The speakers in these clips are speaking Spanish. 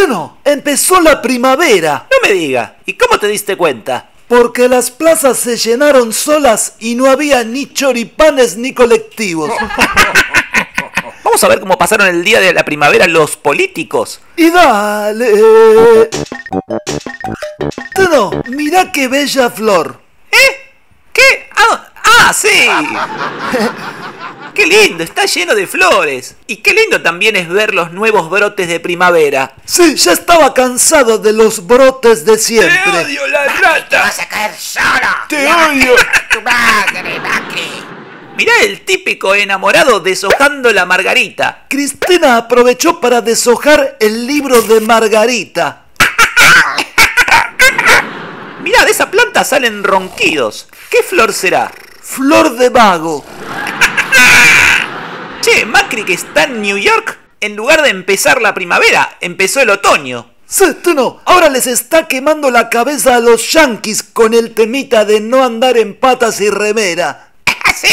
Teno, empezó la primavera. No me diga. ¿Y cómo te diste cuenta? Porque las plazas se llenaron solas y no había ni choripanes ni colectivos. Vamos a ver cómo pasaron el día de la primavera los políticos. Y dale. Teno, mira qué bella flor. ¿Eh? ¿Qué? Ah, ah sí. Qué lindo, está lleno de flores. Y qué lindo también es ver los nuevos brotes de primavera. Sí, ya estaba cansado de los brotes de siempre. ¡Te odio, la rata! ¡Vas a caer solo! ¡Te odio! ¡Tu madre, Macri! Mirá el típico enamorado deshojando la margarita. Cristina aprovechó para deshojar el libro de Margarita. Mirá, de esa planta salen ronquidos. ¿Qué flor será? Flor de vago. Che, Macri que está en New York, en lugar de empezar la primavera, empezó el otoño. Sí, Teno, ahora les está quemando la cabeza a los yanquis con el temita de no andar en patas y remera. ¡Sí!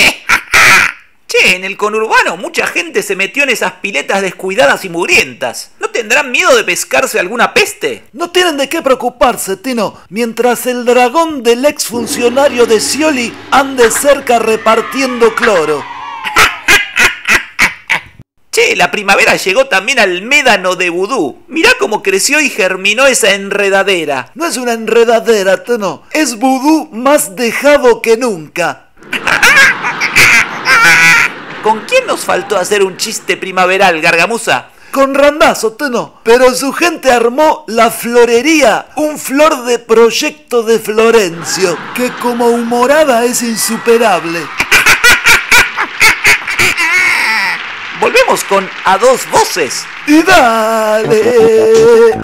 Che, en el conurbano mucha gente se metió en esas piletas descuidadas y mugrientas. ¿No tendrán miedo de pescarse alguna peste? No tienen de qué preocuparse, Tino, mientras el dragón del ex funcionario de Scioli ande cerca repartiendo cloro. Che, la primavera llegó también al médano de vudú. Mirá cómo creció y germinó esa enredadera. No es una enredadera, Tino, es vudú más dejado que nunca. ¿Con quién nos faltó hacer un chiste primaveral, Gargamusa? Con Randazo, Teno, pero su gente armó la florería, un flor de proyecto de Florencio, que como humorada es insuperable. Volvemos con A Dos Voces. Y dale.